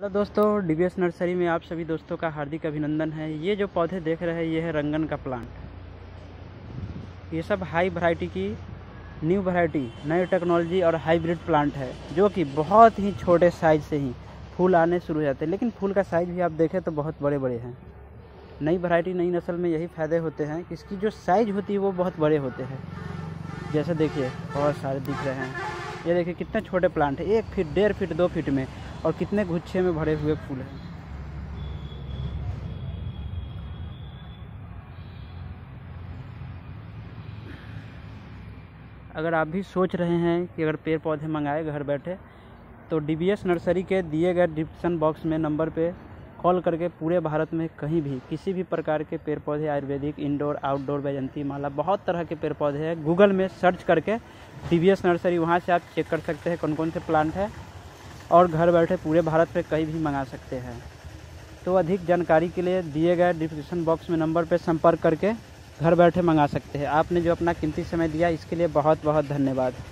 Hello दोस्तों DBS nursery में आप सभी दोस्तों का हार्दिक अभिनंदन है। ये जो पौधे देख रहे हैं ये है रंगन का प्लांट ये सब हाई वैरायटी की न्यू वैरायटी नई टेक्नोलॉजी और हाइब्रिड प्लांट है, जो कि बहुत ही छोटे साइज़ से ही फूल आने शुरू हो जाते हैं। लेकिन फूल का साइज़ भी आप देखें तो बहुत बड़े बड़े हैं। नई वैरायटी नई नस्ल में यही फ़ायदे होते हैं कि इसकी जो साइज़ होती है, वो बहुत बड़े होते हैं। जैसे देखिए बहुत सारे दिख रहे हैं। ये देखिए कितने छोटे प्लांट है। एक फीट डेढ़ फीट दो फीट में। और कितने गुच्छे में भरे हुए फूल हैं। अगर आप भी सोच रहे हैं कि अगर पेड़ पौधे मंगाए, घर बैठे तो डीबीएस नर्सरी के दिए गए डिस्क्रिप्शन बॉक्स में नंबर पे कॉल करके पूरे भारत में कहीं भी, किसी भी प्रकार के पेड़ पौधे आयुर्वेदिक इंडोर आउटडोर वैजंती, माला, बहुत तरह के पेड़ पौधे हैं। गूगल में सर्च करके डीबीएस नर्सरी, वहाँ से आप चेक कर सकते हैं कौन कौन से प्लांट है। और घर बैठे पूरे भारत पे कहीं भी मंगा सकते हैं। तो अधिक जानकारी के लिए दिए गए डिस्क्रिप्शन बॉक्स में नंबर पर संपर्क करके घर बैठे मंगा सकते हैं। आपने जो अपना कीमती समय दिया, इसके लिए बहुत बहुत धन्यवाद।